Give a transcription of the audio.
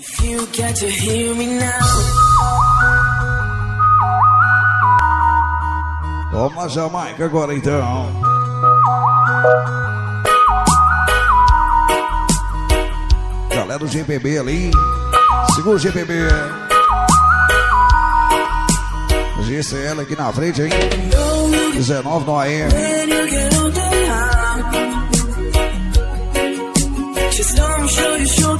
If you get to hear me now. Toma Jamaica agora então. Galera do GPB ali. Segura o GPB. GCL aqui na frente, hein? 19 no AM. Just don't show your